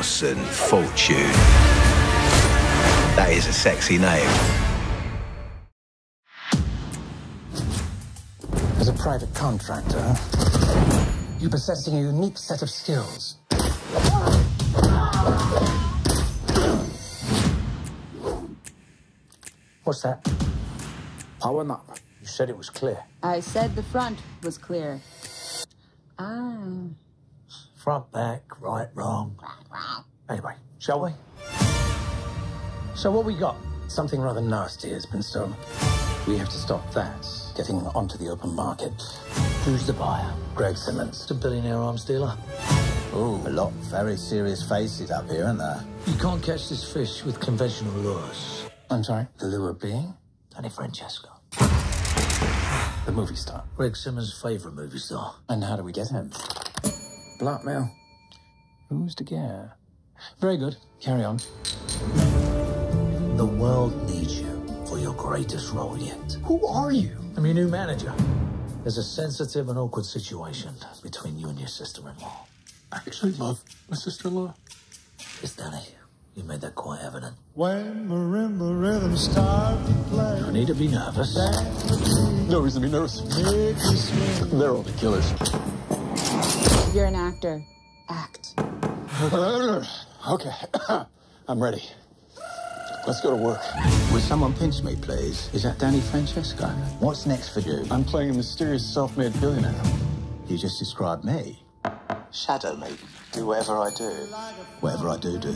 Orson Fortune. That is a sexy name. As a private contractor, you possessing a unique set of skills. What's that? Power up. You said it was clear. I said the front was clear. Ah. Front, back, right, wrong. Anyway, shall we? So what we got? Something rather nasty has been stolen. We have to stop that getting onto the open market. Who's the buyer? Greg Simmons, the billionaire arms dealer. Ooh, a lot of very serious faces up here, aren't there? You can't catch this fish with conventional lures. I'm sorry? The lure being? Danny Francesco. The movie star. Greg Simmons' favorite movie star. And how do we get him? Blackmail. Who's to care? Very good. Carry on. The world needs you for your greatest role yet. Who are you? I'm your new manager. There's a sensitive and awkward situation between you and your sister-in-law. I actually love my sister-in-law. It's Danny. You made that quite evident. When marimba rhythms start to play, No need to be nervous. No reason to be nervous. make you swing. They're all the killers. You're an actor. Act. okay, I'm ready. Let's go to work. Would someone pinch me, please? Is that Danny Francesco? What's next for you? I'm playing a mysterious self-made billionaire. You just described me. Shadow me. Do whatever I do. Whatever I do, do.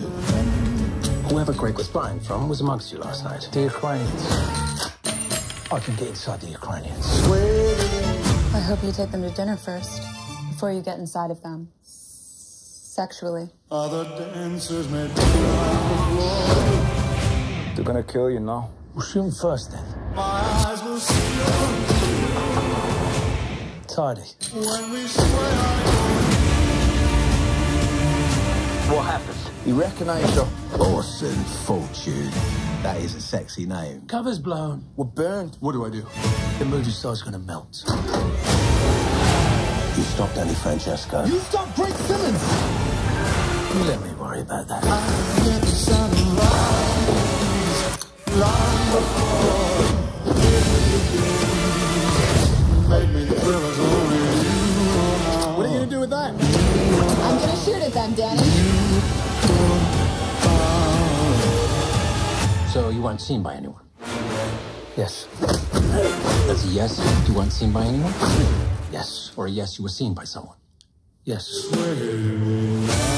Whoever Greg was buying from was amongst you last night. The Ukrainians. I can get inside the Ukrainians. I hope you take them to dinner first before you get inside of them. Sexually. Other dancers may be on the floor. They're gonna kill you now. We'll shoot 'em first then. My eyes will see Tidy. when we sway. What happens? You recognize your Orson Fortune. That is a sexy name. cover's blown. We're burned. What do I do? The movie star's gonna melt. You stop Danny Francesco. You stop Greg Simmons. You let me worry about that. Get the sunrise long before it begins. Make me thrill as only you know. What are you gonna do with that? I'm gonna shoot at them, Danny. So you weren't seen by anyone? Yes. That's a yes. You weren't seen by anyone? Yes. Or a yes, you were seen by someone? Yes.